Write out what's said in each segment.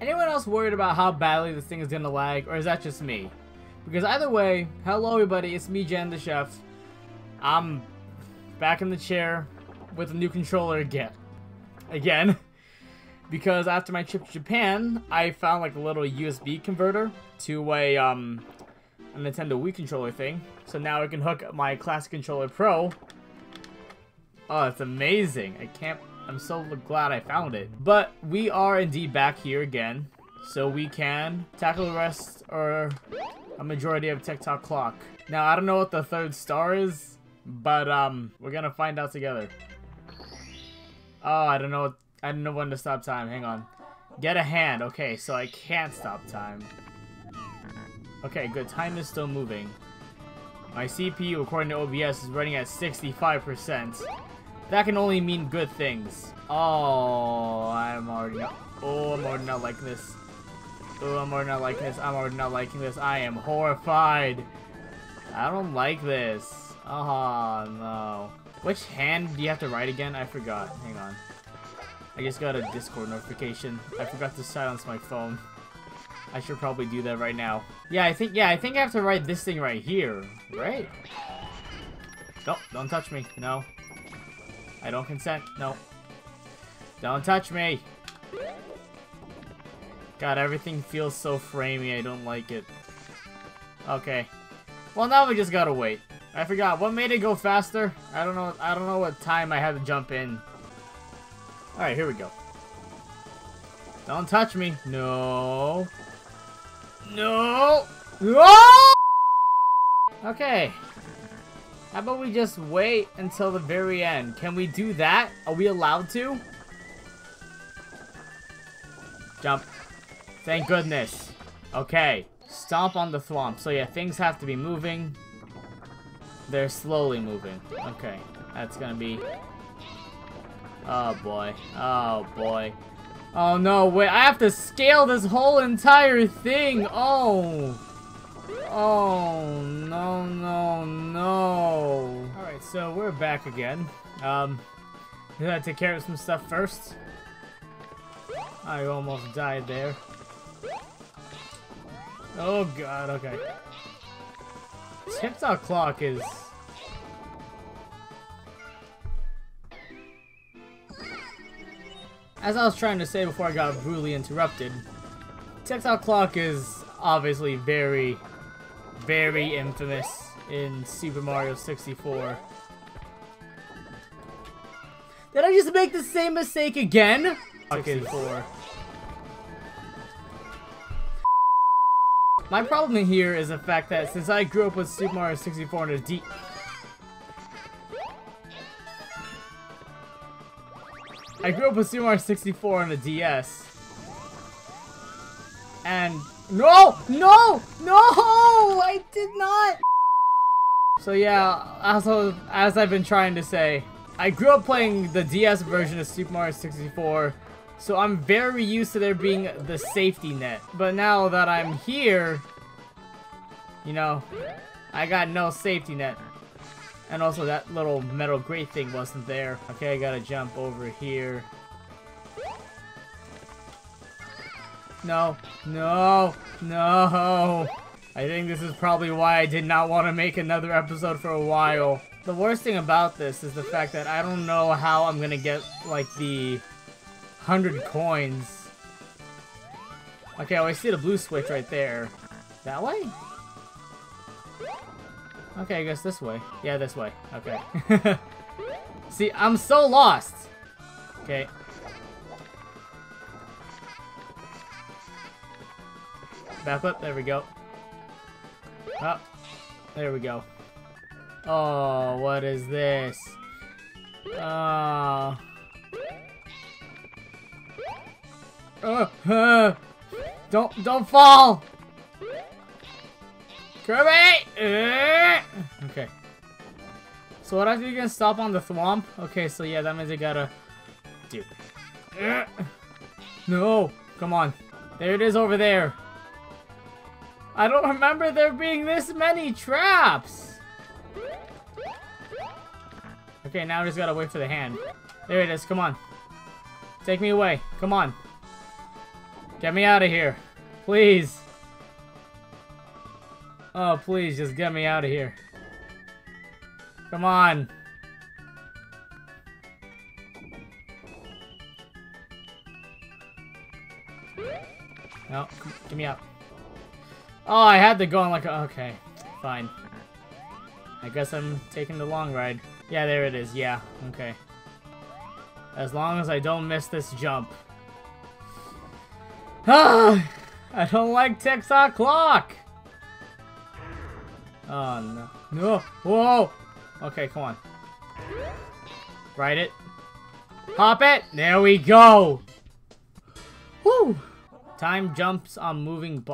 Anyone else worried about how badly this thing is gonna lag, or is that just me? Because either way, hello everybody, it's me, Jan the Chef. I'm back in the chair with a new controller again. Again. Because after my trip to Japan, I found like a little USB converter to a, um, a Nintendo Wii controller thing. So now I can hook up my Classic Controller Pro. Oh, it's amazing. I can't I'm so glad I found it. But we are indeed back here again. So we can tackle the rest or a majority of Tick Tock clock. Now, I don't know what the third star is, but um, we're gonna find out together. Oh, I don't know. I don't know when to stop time. Hang on. Get a hand. Okay, so I can't stop time. Okay, good. Time is still moving. My CPU, according to OBS, is running at 65%. That can only mean good things. Oh, I'm already not. Oh, I'm already not liking this. Oh, I'm already not liking this. I'm already not liking this. I am horrified. I don't like this. Oh, no. Which hand do you have to write again? I forgot. Hang on. I just got a Discord notification. I forgot to silence my phone. I should probably do that right now. Yeah, I think, yeah, I think I have to write this thing right here, right? Don't, don't touch me. No. I don't consent. No. Don't touch me. God, everything feels so framey. I don't like it. Okay. Well, now we just gotta wait. I forgot. What made it go faster? I don't know. I don't know what time I had to jump in. Alright, here we go. Don't touch me. No. No. No! Okay. How about we just wait until the very end? Can we do that? Are we allowed to? Jump. Thank goodness. Okay. Stomp on the thwomp. So yeah, things have to be moving. They're slowly moving. Okay. That's gonna be... Oh boy. Oh boy. Oh no, wait, I have to scale this whole entire thing! Oh! Oh, no, no, no. Alright, so we're back again. Um, we gotta take care of some stuff first. I almost died there. Oh god, okay. Tick Tock clock is... As I was trying to say before I got brutally interrupted, Tick Tock clock is obviously very very infamous in Super Mario 64. Did I just make the same mistake again? 64. My problem here is the fact that since I grew up with Super Mario 64 and a D... I grew up with Super Mario 64 on a DS. And no! No! No! I did not! So yeah, also, as I've been trying to say, I grew up playing the DS version of Super Mario 64, so I'm very used to there being the safety net. But now that I'm here, you know, I got no safety net. And also that little metal grate thing wasn't there. Okay, I gotta jump over here. No, no, no. I think this is probably why I did not want to make another episode for a while. The worst thing about this is the fact that I don't know how I'm gonna get, like, the 100 coins. Okay, oh, I see the blue switch right there. That way? Okay, I guess this way. Yeah, this way. Okay. see, I'm so lost. Okay, Back up. There we go. Oh, there we go. Oh, what is this? Oh. Uh, uh, don't, don't fall! Kirby! Uh. Okay. So what if you can stop on the thwomp? Okay, so yeah, that means I gotta... do. Uh. No! Come on. There it is over there. I don't remember there being this many traps. Okay, now I just gotta wait for the hand. There it is, come on. Take me away, come on. Get me out of here. Please. Oh, please, just get me out of here. Come on. No, get me out. Oh, I had to go on like. Okay, fine. I guess I'm taking the long ride. Yeah, there it is. Yeah, okay. As long as I don't miss this jump. Ah! I don't like Tick Tock clock! Oh, no. No! Whoa! Okay, come on. Ride it. Hop it! There we go! Woo! Time jumps on moving.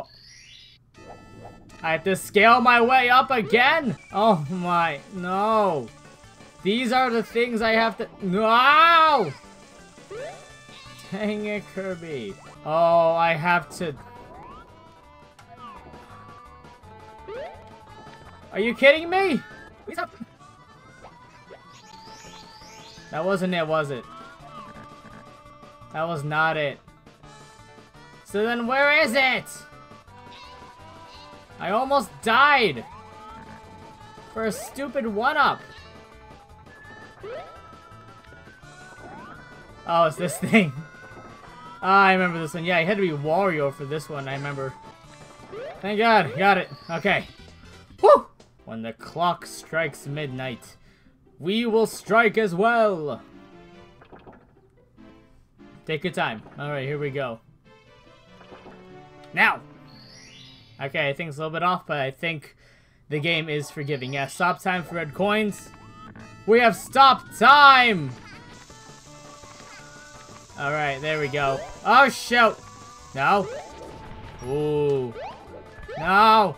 I have to scale my way up again? Oh my, no. These are the things I have to, no! Dang it, Kirby. Oh, I have to... Are you kidding me? That wasn't it, was it? That was not it. So then where is it? I almost died! For a stupid one-up! Oh, it's this thing. Ah, I remember this one. Yeah, I had to be Wario for this one, I remember. Thank God, got it. Okay. Woo! When the clock strikes midnight, we will strike as well! Take your time. Alright, here we go. Now! Okay, I think it's a little bit off, but I think the game is forgiving. Yeah, stop time for red coins. We have stop time! Alright, there we go. Oh, shoot! No. Ooh. No!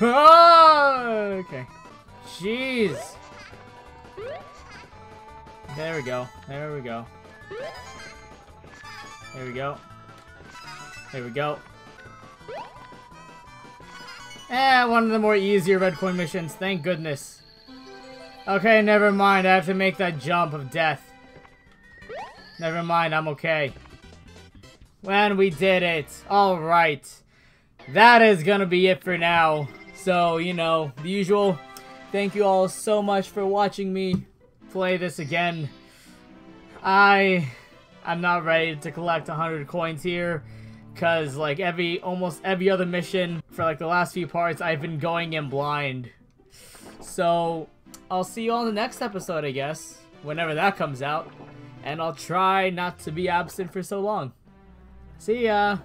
Oh, okay. Jeez. There we go. There we go. There we go. There we go. Eh, one of the more easier red coin missions, thank goodness. Okay, never mind, I have to make that jump of death. Never mind, I'm okay. When we did it. Alright. That is gonna be it for now. So, you know, the usual. Thank you all so much for watching me play this again. I I'm not ready to collect 100 coins here because like every almost every other mission for like the last few parts I've been going in blind. So I'll see you on the next episode I guess whenever that comes out. And I'll try not to be absent for so long. See ya